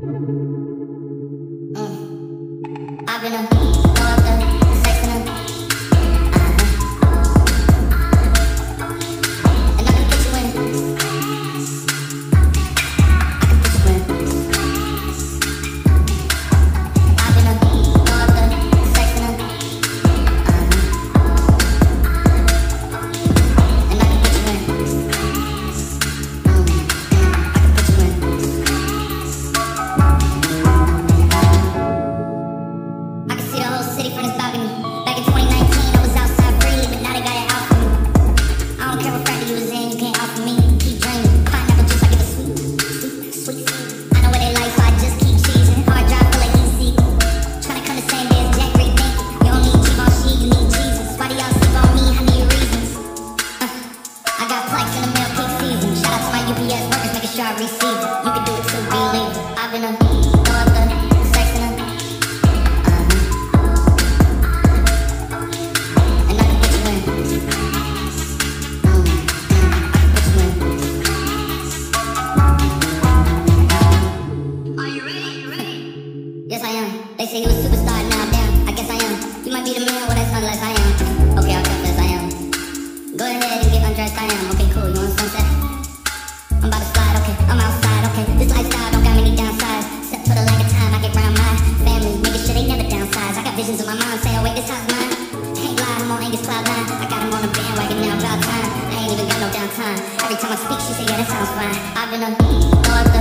Mm. I've been a city from this balcony. Back in 2019, I was outside freely, but now they got it out for me. I don't care what factor you was in, you can't offer me. Keep dreaming. Pineapple juice, I give it sweet, sweet, sweet. I know what they like, so I just keep cheesing. Hard drive full of seeking. Tryna come the same day as Jack Ray thinking. You don't need Givenchy, you need Jesus. Why do y'all sleep on me? I need reasons. Uh, I got plaques in the mail peak season. Shout out to my UPS workers, making sure I receive it. You can do it too, believe it. I've been a They say you a superstar, now damn, I guess I am. You might be the man, what I sound like I am. Okay, I'll confess I am. Go ahead and get undressed, I am. Okay, cool, you want sunset? I'm about to slide, okay, I'm outside, okay. This lifestyle don't got many downsides. Except for the lack of time, I get round my family. making sure ain't never downsized. I got visions in my mind, say, oh, wait, this house mine. Can't lie, I'm on Angus Cloud Line. I got him on the bandwagon, now about time. I ain't even got no downtime. Every time I speak, she say, yeah, that sounds fine. I've been a mm, dog.